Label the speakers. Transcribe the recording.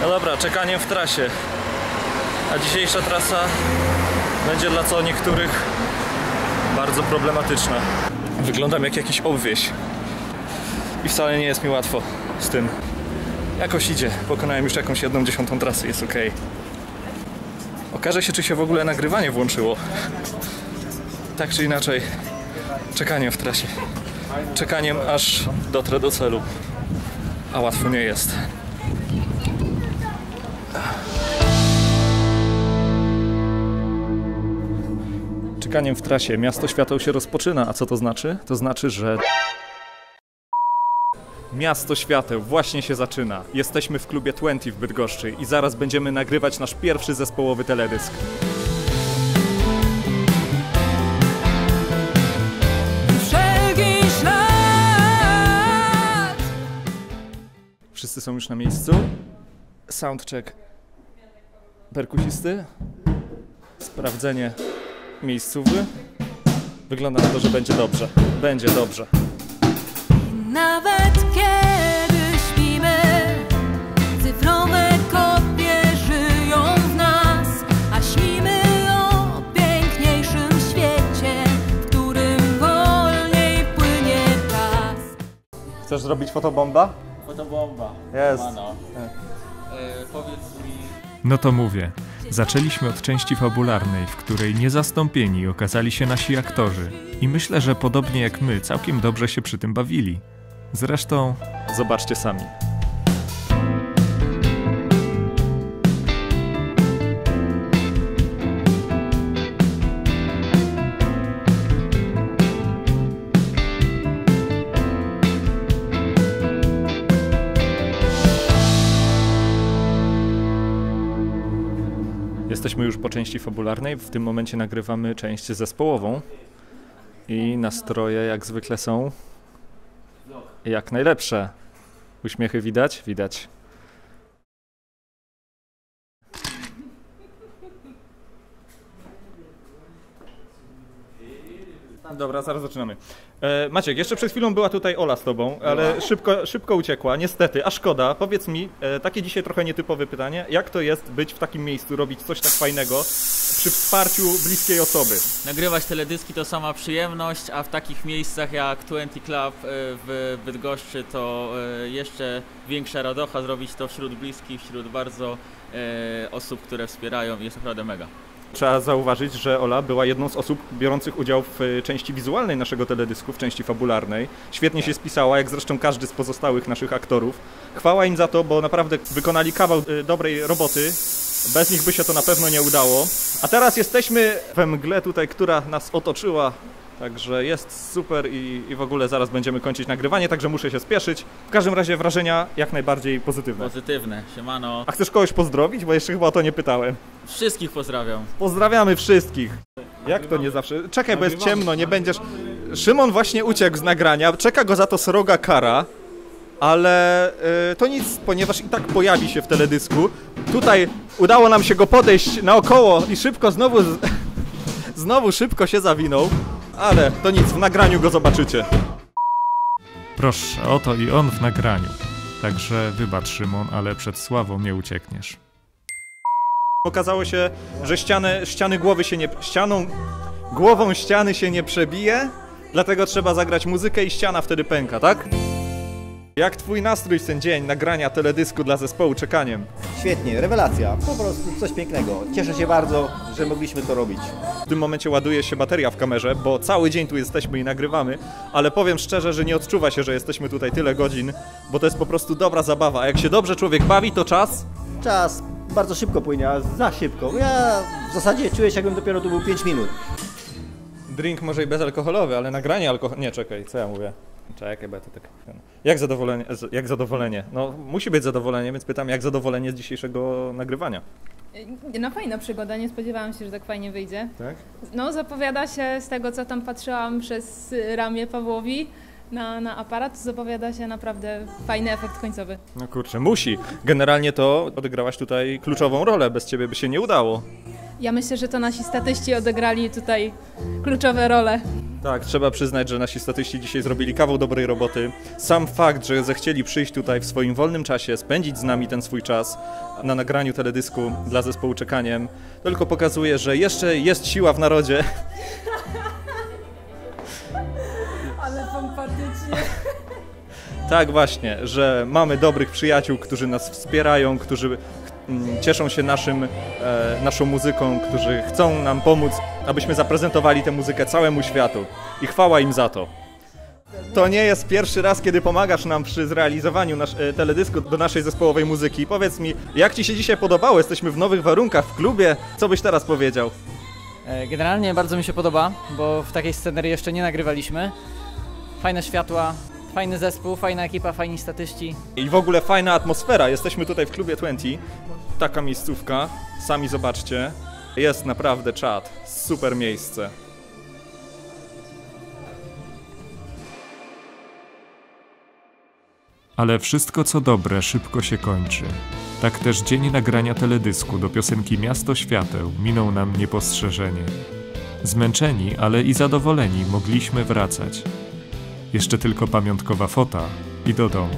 Speaker 1: No dobra, czekanie w trasie. A dzisiejsza trasa będzie dla co niektórych bardzo problematyczna. Wyglądam jak jakiś obwieś. I wcale nie jest mi łatwo z tym. Jakoś idzie. Pokonałem już jakąś jedną dziesiątą trasy, jest ok. Okaże się, czy się w ogóle nagrywanie włączyło. Tak czy inaczej, czekanie w trasie. Czekaniem aż dotrę do celu. A łatwo nie jest. Czekaniem w trasie. Miasto świateł się rozpoczyna. A co to znaczy? To znaczy, że Miasto Świateł właśnie się zaczyna. Jesteśmy w klubie 20 w Bydgoszczy i zaraz będziemy nagrywać nasz pierwszy zespołowy teledysk. Wszyscy są już na miejscu. Soundcheck perkusisty. Sprawdzenie miejscówy. Wygląda na to, że będzie dobrze. Będzie dobrze.
Speaker 2: Nawet kiedy śpimy Cyfrowe kopie żyją w nas A śnimy o piękniejszym świecie W którym wolniej płynie czas
Speaker 1: Chcesz zrobić fotobomba?
Speaker 3: Fotobomba.
Speaker 1: Jest.
Speaker 3: Mano. E, powiedz mi,
Speaker 4: No to mówię. Zaczęliśmy od części fabularnej, w której niezastąpieni okazali się nasi aktorzy. I myślę, że podobnie jak my, całkiem dobrze się przy tym bawili. Zresztą
Speaker 1: Zobaczcie sami. Jesteśmy już po części fabularnej. W tym momencie nagrywamy część zespołową. I nastroje jak zwykle są jak najlepsze. Uśmiechy widać? Widać. Dobra, zaraz zaczynamy. E, Maciek, jeszcze przed chwilą była tutaj Ola z tobą, ale szybko, szybko uciekła, niestety, a szkoda. Powiedz mi, e, takie dzisiaj trochę nietypowe pytanie, jak to jest być w takim miejscu, robić coś tak fajnego przy wsparciu bliskiej osoby?
Speaker 3: nagrywać teledyski to sama przyjemność, a w takich miejscach jak 20 Club e, w Bydgoszczy to e, jeszcze większa radocha zrobić to wśród bliskich, wśród bardzo e, osób, które wspierają i jest naprawdę mega.
Speaker 1: Trzeba zauważyć, że Ola była jedną z osób biorących udział w e, części wizualnej naszego teledysku, w części fabularnej. Świetnie się spisała, jak zresztą każdy z pozostałych naszych aktorów. Chwała im za to, bo naprawdę wykonali kawał e, dobrej roboty. Bez nich by się to na pewno nie udało. A teraz jesteśmy we mgle tutaj, która nas otoczyła. Także jest super i, i w ogóle zaraz będziemy kończyć nagrywanie, także muszę się spieszyć. W każdym razie wrażenia jak najbardziej pozytywne.
Speaker 3: Pozytywne, siemano.
Speaker 1: A chcesz kogoś pozdrowić? Bo jeszcze chyba o to nie pytałem.
Speaker 3: Wszystkich pozdrawiam.
Speaker 1: Pozdrawiamy wszystkich. Jak to nie zawsze? Czekaj, bo jest ciemno, nie będziesz. Szymon właśnie uciekł z nagrania, czeka go za to sroga kara, ale y, to nic, ponieważ i tak pojawi się w teledysku. Tutaj udało nam się go podejść naokoło i szybko znowu. Z... Znowu szybko się zawinął, ale to nic, w nagraniu go zobaczycie.
Speaker 4: proszę, oto i on w nagraniu. Także wybacz Szymon, ale przed sławą nie uciekniesz.
Speaker 1: Okazało się, że ściany, ściany głowy się nie. ścianą. głową ściany się nie przebije, dlatego trzeba zagrać muzykę i ściana wtedy pęka, tak? Jak twój nastrój w ten dzień nagrania teledysku dla zespołu czekaniem?
Speaker 5: Świetnie, rewelacja. Po prostu coś pięknego. Cieszę się bardzo, że mogliśmy to robić.
Speaker 1: W tym momencie ładuje się bateria w kamerze, bo cały dzień tu jesteśmy i nagrywamy, ale powiem szczerze, że nie odczuwa się, że jesteśmy tutaj tyle godzin, bo to jest po prostu dobra zabawa. A jak się dobrze człowiek bawi, to czas
Speaker 5: Czas bardzo szybko płynie, a za szybko. Ja w zasadzie czuję się, jakbym dopiero tu był 5 minut.
Speaker 1: Drink może i bezalkoholowy, ale nagranie alkohol... Nie, czekaj, co ja mówię? Czekaj, bo ja to tak... Jak zadowolenie? Jak zadowolenie? No, musi być zadowolenie, więc pytam, jak zadowolenie z dzisiejszego nagrywania?
Speaker 6: No fajna przygoda, nie spodziewałam się, że tak fajnie wyjdzie.
Speaker 1: Tak?
Speaker 6: No zapowiada się z tego, co tam patrzyłam przez ramię Pawłowi na, na aparat, zapowiada się naprawdę fajny efekt końcowy.
Speaker 1: No kurczę, musi. Generalnie to odegrałaś tutaj kluczową rolę, bez ciebie by się nie udało.
Speaker 6: Ja myślę, że to nasi statyści odegrali tutaj kluczowe role.
Speaker 1: Tak, trzeba przyznać, że nasi statyści dzisiaj zrobili kawał dobrej roboty. Sam fakt, że zechcieli przyjść tutaj w swoim wolnym czasie, spędzić z nami ten swój czas na nagraniu teledysku dla zespołu Czekaniem, tylko pokazuje, że jeszcze jest siła w narodzie.
Speaker 6: Ale pompatycznie.
Speaker 1: Tak właśnie, że mamy dobrych przyjaciół, którzy nas wspierają, którzy cieszą się naszym, e, naszą muzyką, którzy chcą nam pomóc, abyśmy zaprezentowali tę muzykę całemu światu. I chwała im za to. To nie jest pierwszy raz, kiedy pomagasz nam przy zrealizowaniu nasz, e, teledysku do naszej zespołowej muzyki. Powiedz mi, jak Ci się dzisiaj podobało? Jesteśmy w nowych warunkach, w klubie. Co byś teraz powiedział?
Speaker 7: E, Generalnie bardzo mi się podoba, bo w takiej scenerii jeszcze nie nagrywaliśmy. Fajne światła, fajny zespół, fajna ekipa, fajni statyści.
Speaker 1: I w ogóle fajna atmosfera. Jesteśmy tutaj w klubie 20. Taka miejscówka. Sami zobaczcie. Jest naprawdę czad. Super miejsce.
Speaker 4: Ale wszystko co dobre szybko się kończy. Tak też dzień nagrania teledysku do piosenki Miasto Świateł minął nam niepostrzeżenie. Zmęczeni, ale i zadowoleni mogliśmy wracać. Jeszcze tylko pamiątkowa fota i do domu.